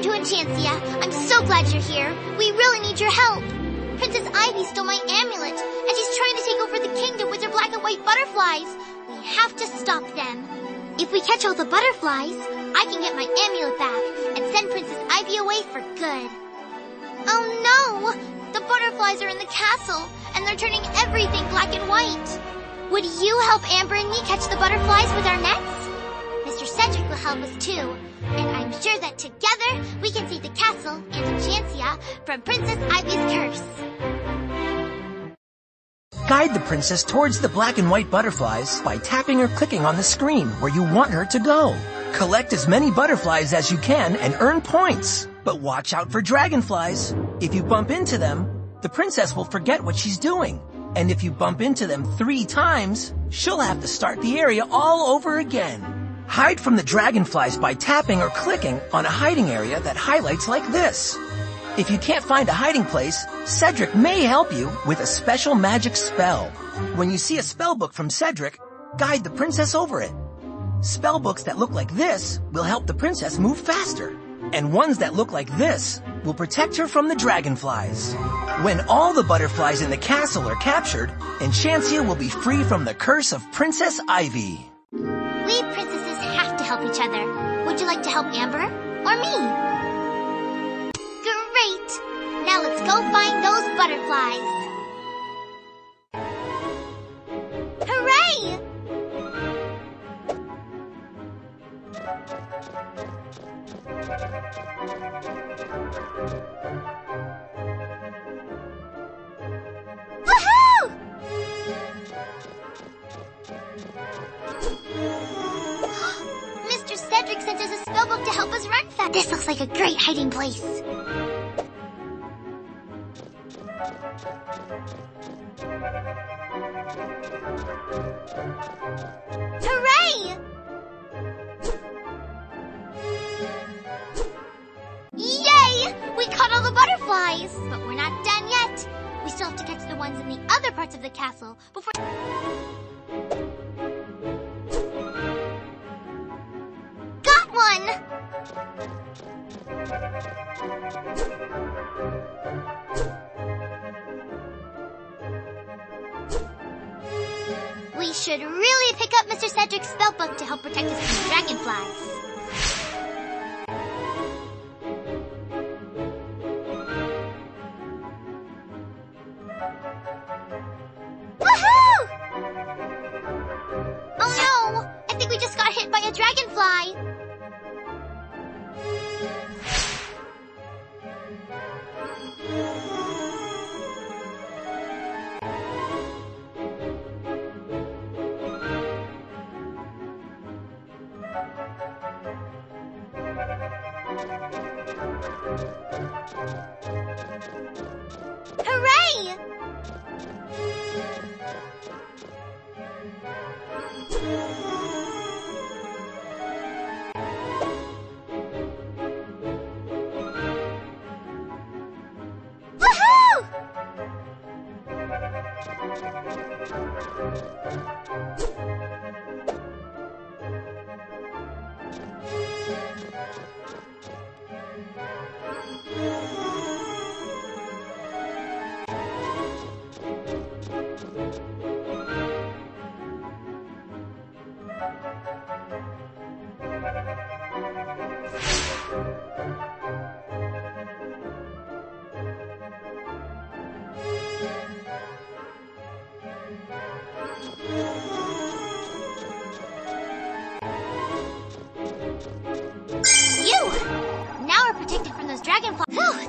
Welcome to Enchantia. I'm so glad you're here. We really need your help. Princess Ivy stole my amulet, and she's trying to take over the kingdom with her black and white butterflies. We have to stop them. If we catch all the butterflies, I can get my amulet back and send Princess Ivy away for good. Oh no! The butterflies are in the castle, and they're turning everything black and white. Would you help Amber and me catch the butterflies with our nets? Cedric will help us too. And I'm sure that together we can save the castle and Enchantia from Princess Ivy's curse. Guide the princess towards the black and white butterflies by tapping or clicking on the screen where you want her to go. Collect as many butterflies as you can and earn points. But watch out for dragonflies. If you bump into them, the princess will forget what she's doing. And if you bump into them three times, she'll have to start the area all over again. Hide from the dragonflies by tapping or clicking on a hiding area that highlights like this. If you can't find a hiding place, Cedric may help you with a special magic spell. When you see a spell book from Cedric, guide the princess over it. Spell books that look like this will help the princess move faster. And ones that look like this will protect her from the dragonflies. When all the butterflies in the castle are captured, Enchantia will be free from the curse of Princess Ivy. Help each other. Would you like to help Amber or me? Great! Now let's go find those butterflies. Hooray! Us to help us run fast. This looks like a great hiding place. Hooray! Yay! We caught all the butterflies! But we're not done yet. We still have to catch the ones in the other parts of the castle before... should really pick up Mr. Cedric's spellbook to help protect us from dragonflies. Woohoo! Oh no! I think we just got hit by a dragonfly.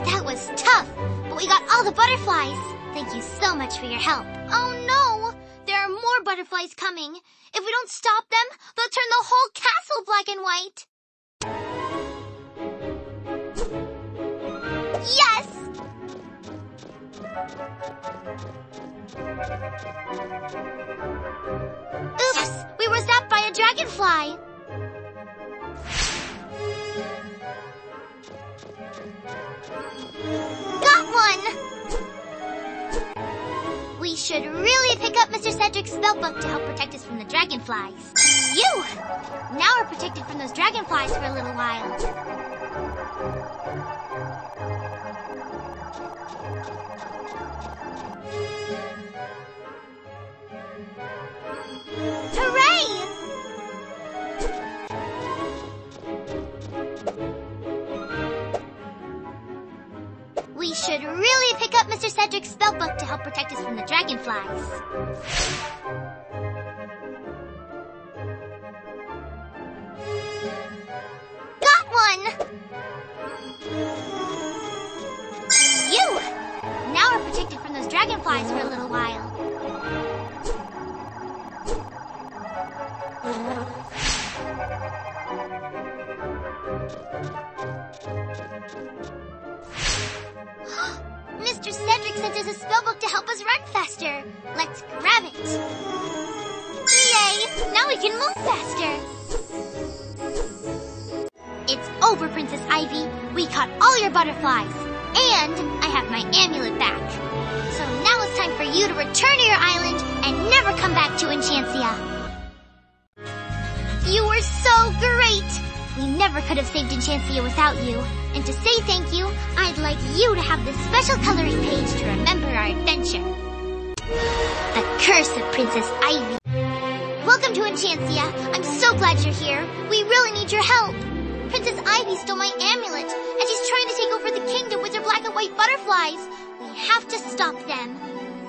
That was tough. But we got all the butterflies. Thank you so much for your help. Oh no! There are more butterflies coming. If we don't stop them, they'll turn the whole castle black and white. Yes! Oops! We were zapped by a dragonfly. Got one! We should really pick up Mr. Cedric's spellbook to help protect us from the dragonflies. You! Now we're protected from those dragonflies for a little while. Up Mr. Cedric's spellbook to help protect us from the dragonflies. Got one! You! Now we're protected from those dragonflies for a little while. A spellbook to help us run faster. Let's grab it. Yay! Now we can move faster. It's over, Princess Ivy. We caught all your butterflies. And I have my amulet back. So now it's time for you to return to your island and never come back to Enchantia. You were so great! We never could have saved Enchantia without you. And to say thank you, I'd like you to have this special coloring page to remember our adventure. The Curse of Princess Ivy. Welcome to Enchantia. I'm so glad you're here. We really need your help. Princess Ivy stole my amulet, and she's trying to take over the kingdom with her black and white butterflies. We have to stop them.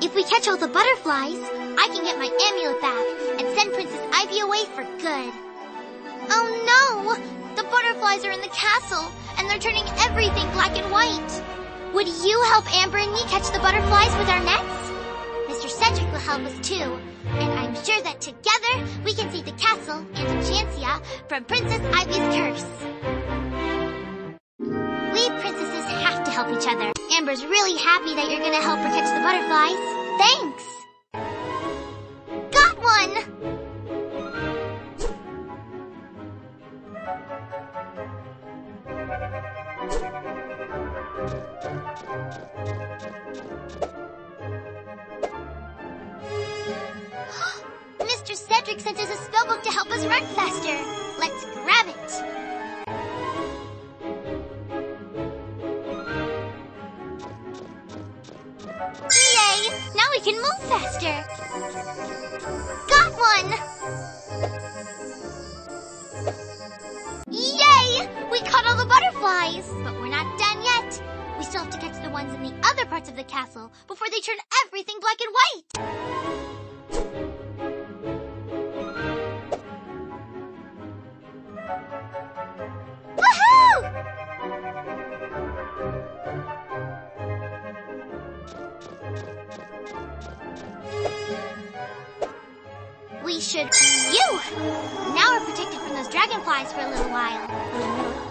If we catch all the butterflies, I can get my amulet back and send Princess Ivy away for good. Oh no! The butterflies are in the castle, and they're turning everything black and white. Would you help Amber and me catch the butterflies with our nets? Mr. Cedric will help us too, and I'm sure that together we can save the castle and Enchantia from Princess Ivy's curse. We princesses have to help each other. Amber's really happy that you're gonna help her catch the butterflies. Thanks! Mr. Cedric sent us a spellbook to help us run faster. Let's grab it. Yay! Now we can move faster. Castle before they turn everything black and white. Woohoo! We should. You! Now we're protected from those dragonflies for a little while.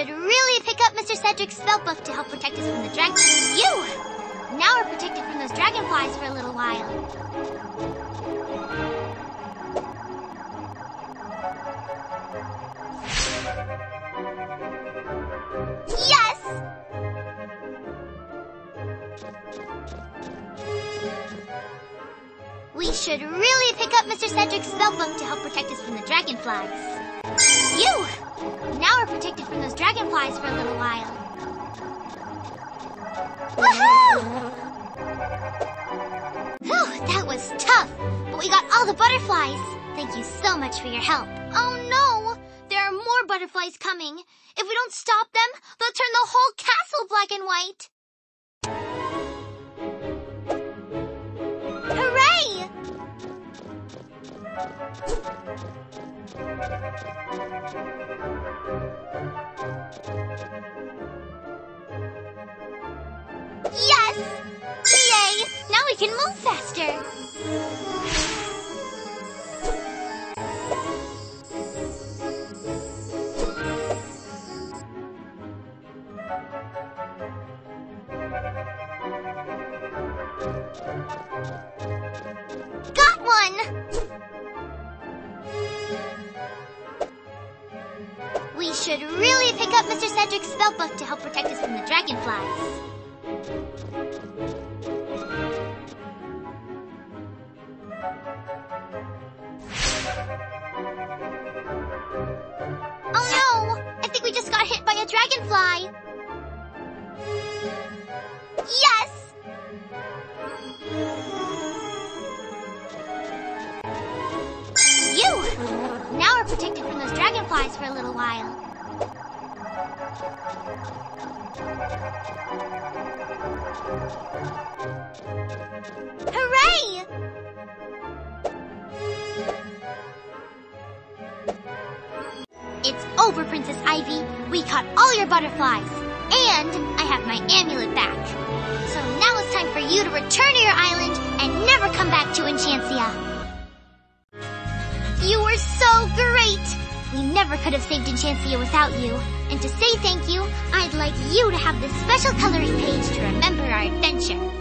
Should really pick up Mr. Cedric's spell spellbook to help protect us from the dragon. You! Now we're protected from those dragonflies for a little while. Yes! We should really pick up Mr. Cedric's spell spellbook to help protect us from the dragonflies. Now we're protected from those dragonflies for a little while. Woohoo! Whew, that was tough, but we got all the butterflies. Thank you so much for your help. Oh no! There are more butterflies coming. If we don't stop them, they'll turn the whole castle black and white. Hooray! Yes! Yay! Now we can move faster. Mr. Cedric's spellbook to help protect us from the dragonflies. Oh no! I think we just got hit by a dragonfly. Yes! You! Now we're protected from those dragonflies for a little while. Hooray! It's over, Princess Ivy. We caught all your butterflies. And I have my amulet back. So now it's time for you to return to your island and never come back to Enchantia. You were so great! We never could have saved Enchantia without you. And to say thank you, I'd like you to have this special coloring page to remember our adventure.